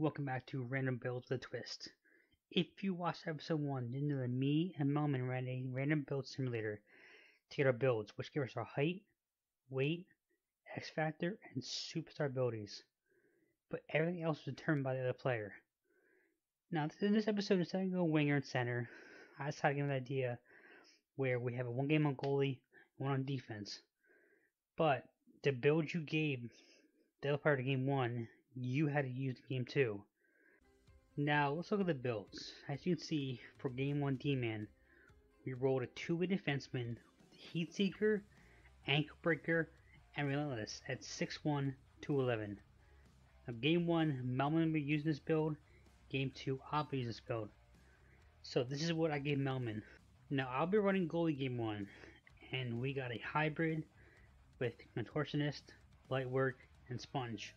welcome back to Random Builds with a Twist. If you watched episode 1, you know that me and Melman ran a random build simulator to get our builds, which gave us our height, weight, X Factor, and superstar abilities. But everything else was determined by the other player. Now, in this episode, instead of going winger and center, I decided to give an idea where we have a one game on goalie, one on defense. But the build you gave the other player to game one, you had to use game two. Now let's look at the builds. As you can see, for game one D-Man, we rolled a two-way defenseman with Heat Seeker, Ankle Breaker, and Relentless at 6-1 to 11. Now game one, Melman will be using this build. Game two, I'll be using this build. So this is what I gave Melman. Now I'll be running goalie game one, and we got a hybrid with contortionist, Lightwork, and sponge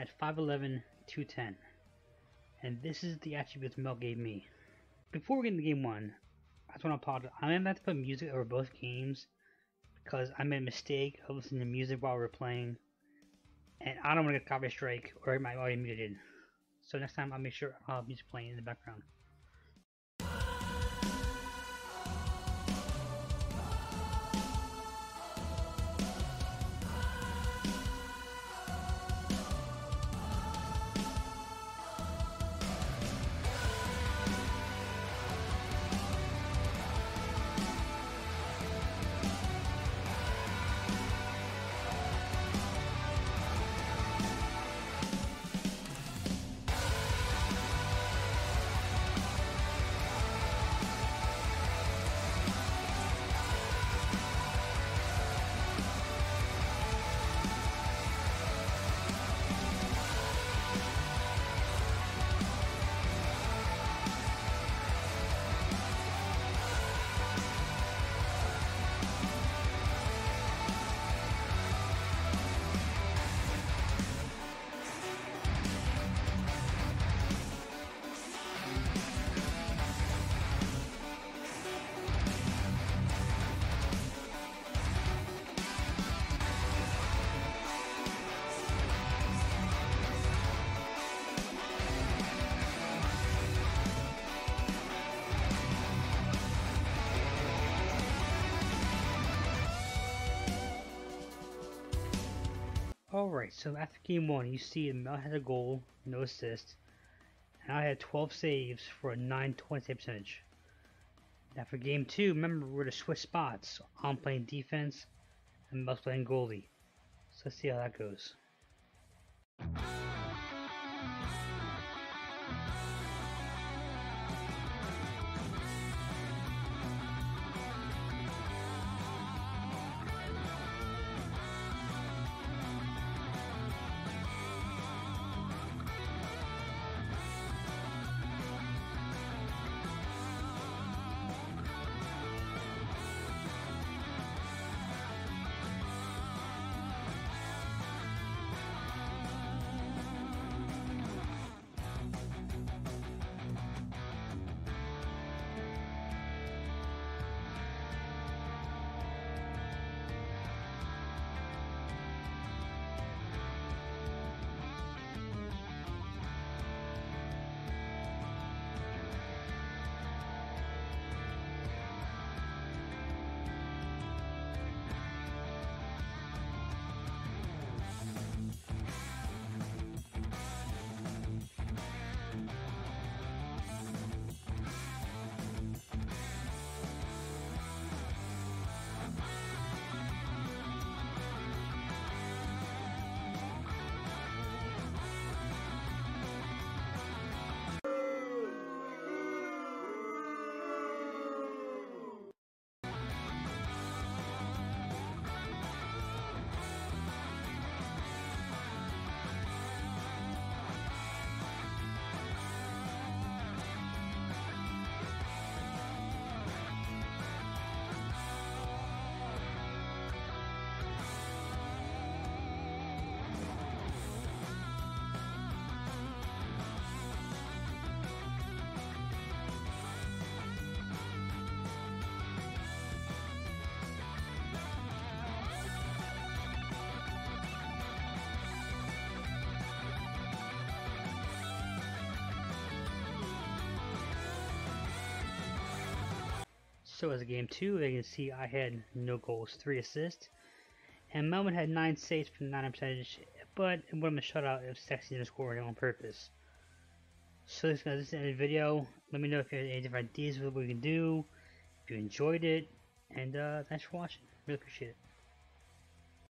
at 5'11", 210. And this is the attributes Mel gave me. Before we get into game one, I just want to apologize. I'm about to put music over both games because I made a mistake of listening to music while we are playing. And I don't want to get a copy strike or my audio muted. So next time I'll make sure I'll have music playing in the background. Alright, so after game one, you see Mel had a goal, no assist, and I had 12 saves for a 920 save percentage. Now for game two, remember we're to switch spots. I'm playing defense, and Mel's playing goalie. So let's see how that goes. Also, as a game two, you can see I had no goals, three assists, and Melman had nine saves for nine percentage, but it would have been a shutout if Sexy didn't score on purpose. So this is the end of the video. Let me know if you have any different ideas of what we can do, if you enjoyed it, and uh, thanks for watching. Really appreciate it.